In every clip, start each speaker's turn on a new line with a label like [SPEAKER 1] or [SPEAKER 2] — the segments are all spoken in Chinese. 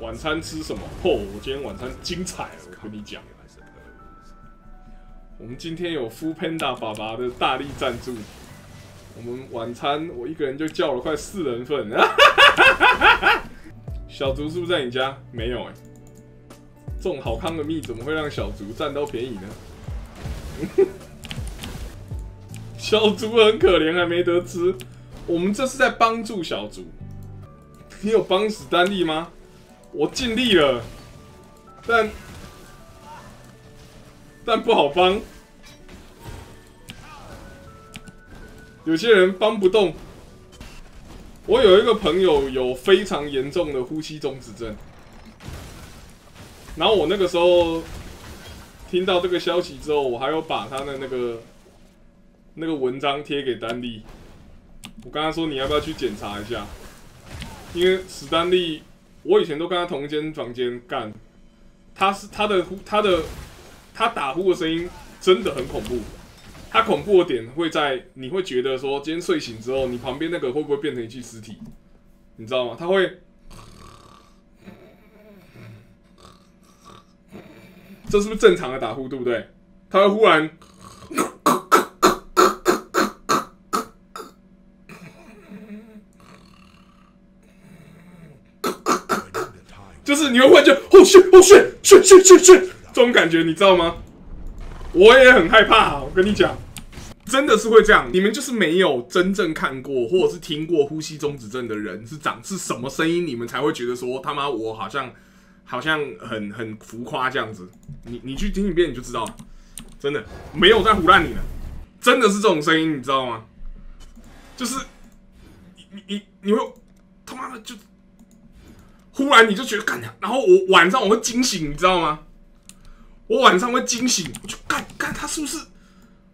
[SPEAKER 1] 晚餐吃什么？哦，我今天晚餐精彩了，我跟你讲。我们今天有 Fu Panda 爸爸的大力赞助，我们晚餐我一个人就叫了快四人份。小竹是不是在你家？没有哎，这种好康的蜜怎么会让小竹占到便宜呢？小竹很可怜，还没得吃。我们这是在帮助小竹。你有帮死丹利吗？我尽力了，但但不好帮。有些人帮不动。我有一个朋友有非常严重的呼吸中止症，然后我那个时候听到这个消息之后，我还要把他的那个那个文章贴给丹利。我刚刚说你要不要去检查一下？因为史丹利，我以前都跟他同一间房间干，他是他的呼他的他打呼的声音真的很恐怖。他恐怖的点会在，你会觉得说，今天睡醒之后，你旁边那个会不会变成一具尸体？你知道吗？他会，这是不是正常的打呼？对不对？他会忽然，就是你会忽然就哦睡哦睡睡睡睡睡这种感觉，你知道吗？我也很害怕，我跟你讲，真的是会这样。你们就是没有真正看过或者是听过呼吸中止症的人是长是什么声音，你们才会觉得说他妈我好像好像很很浮夸这样子。你你去听一遍你就知道了，真的没有在胡乱你了，真的是这种声音，你知道吗？就是你你你会他妈的就忽然你就觉得干，然后我晚上我会惊醒，你知道吗？我晚上会惊醒，我就干干他是不是？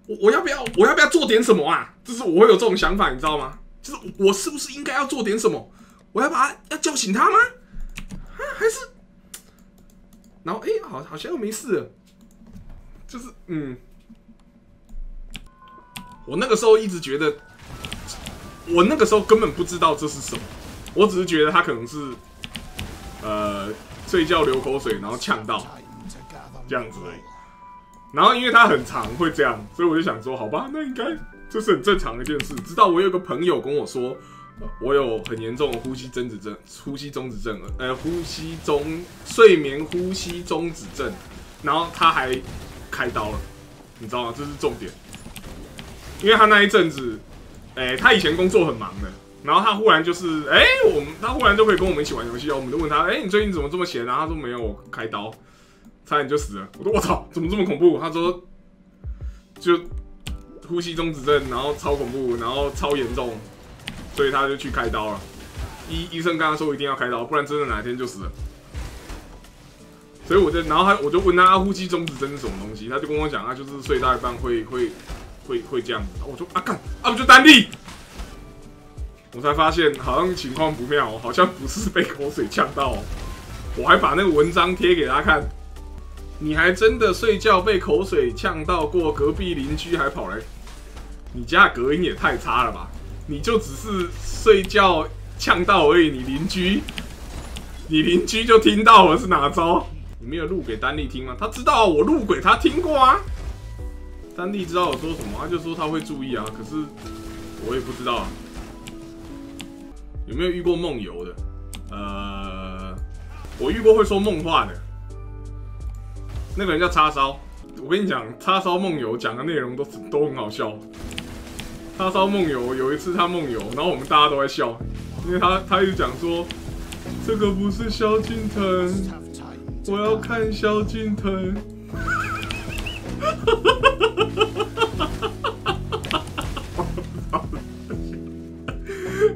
[SPEAKER 1] 我我要不要我要不要做点什么啊？就是我会有这种想法，你知道吗？就是我是不是应该要做点什么？我要把他要叫醒他吗？啊还是？然后哎，好好像又没事。就是嗯，我那个时候一直觉得，我那个时候根本不知道这是什么，我只是觉得他可能是呃睡觉流口水，然后呛到。这样子，然后因为它很长，会这样，所以我就想说，好吧，那应该这是很正常的一件事。直到我有个朋友跟我说，我有很严重的呼吸中止症，呼吸中止症，呃，呼吸中睡眠呼吸中止症，然后他还开刀了，你知道吗？这是重点，因为他那一阵子，哎，他以前工作很忙的，然后他忽然就是，哎，我们他忽然就可以跟我们一起玩游戏哦，我们就问他，哎，你最近怎么这么闲啊？他说没有，我开刀。差点就死了！我说我操，怎么这么恐怖？他说就呼吸中止症，然后超恐怖，然后超严重，所以他就去开刀了。医医生跟他说一定要开刀，不然真的哪天就死了。所以我就，然后他我就问他呼吸中止症是什么东西，他就跟我讲，他就是睡到一半会会会会这样子。我说啊干，啊不就单立？我才发现好像情况不妙，好像不是被口水呛到。我还把那个文章贴给他看。你还真的睡觉被口水呛到过？隔壁邻居还跑来，你家隔音也太差了吧？你就只是睡觉呛到而已，你邻居，你邻居就听到了是哪招？你没有录给丹丽听吗？他知道我录给他听过啊。丹丽知道我说什么，他就说他会注意啊。可是我也不知道啊。有没有遇过梦游的？呃，我遇过会说梦话的。那个人叫叉烧，我跟你讲，叉烧梦游讲的内容都都很好笑。叉烧梦游有一次他梦游，然后我们大家都在笑，因为他他一直讲说，这个不是萧敬腾，我要看萧敬腾。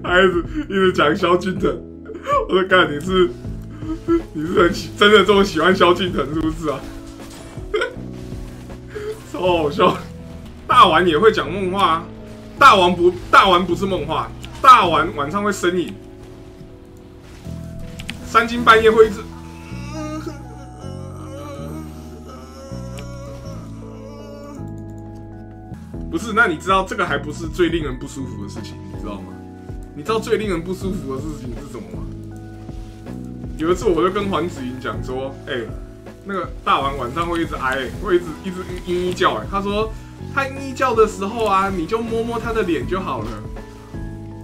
[SPEAKER 1] 他一直一直讲萧敬腾，我说干你是你是很真的这么喜欢萧敬腾是不是啊？超好笑，大王也会讲梦话。啊大王不，大王不是梦话，大王晚上会呻吟，三更半夜会一直。不是，那你知道这个还不是最令人不舒服的事情，你知道吗？你知道最令人不舒服的事情是什么吗？有一次我就跟黄子莹讲说，哎、那个大王晚上会一直哀、会一直一直嘤嘤叫、哎，他说他嘤嘤叫的时候啊，你就摸摸他的脸就好了。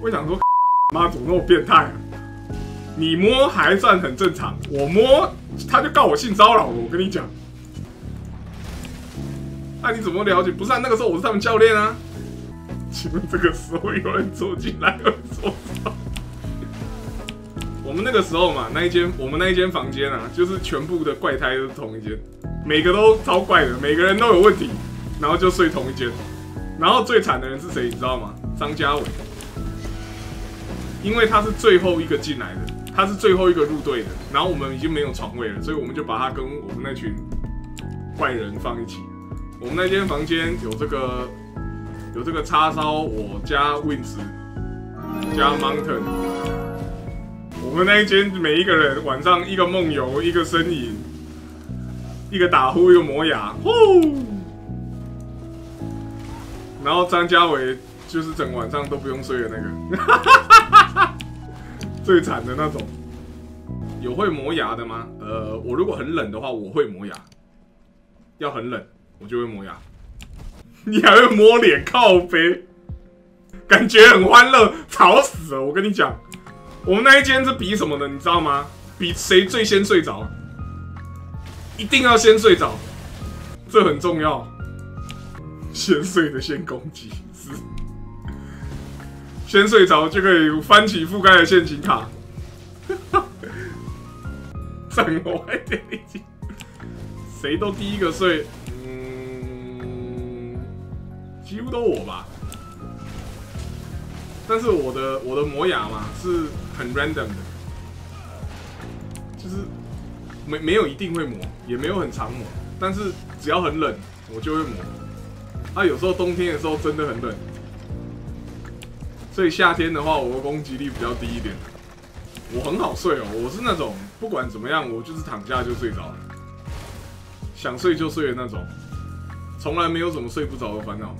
[SPEAKER 1] 我想说，妈怎么那么变态？你摸还算很正常，我摸他就告我性骚扰了。我跟你讲，那、你怎么了解？不是、啊、那个时候我是他们教练啊。请问这个时候有人走进来会做什么？我们那个时候嘛，那一间我们那一间房间啊，就是全部的怪胎都是同一间，每个都超怪的，每个人都有问题，然后就睡同一间。然后最惨的人是谁，你知道吗？张家伟，因为他是最后一个进来的，他是最后一个入队的，然后我们已经没有床位了，所以我们就把他跟我们那群怪人放一起。我们那间房间有这个有这个叉烧，我加 Wins 加 Mountain。我们那一间每一个人晚上一个梦游，一个呻吟，一个打呼，一个磨牙，呼。然后张家伟就是整晚上都不用睡的那个，最惨的那种。有会磨牙的吗？呃，我如果很冷的话，我会磨牙。要很冷，我就会磨牙。你还会摸脸靠背，感觉很欢乐，吵死了！我跟你讲。我们那一间是比什么的，你知道吗？比谁最先睡着，一定要先睡着，这很重要。先睡的先攻击，是先睡着就可以翻起覆盖的陷阱卡。站歪点已经，谁都第一个睡，几乎都我吧。但是我的我的磨牙嘛是很 random 的，就是没没有一定会磨，也没有很常磨，但是只要很冷我就会磨。啊，有时候冬天的时候真的很冷，所以夏天的话我的攻击力比较低一点。我很好睡哦，我是那种不管怎么样我就是躺下就睡着了，想睡就睡的那种，从来没有什么睡不着的烦恼。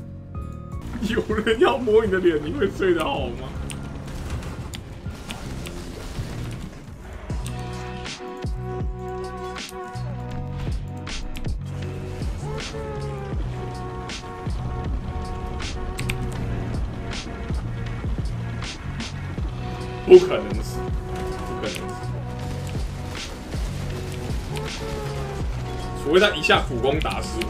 [SPEAKER 1] 有人要摸你的脸，你会睡得好吗？不可能，不可能死，除非他一下普攻打死我。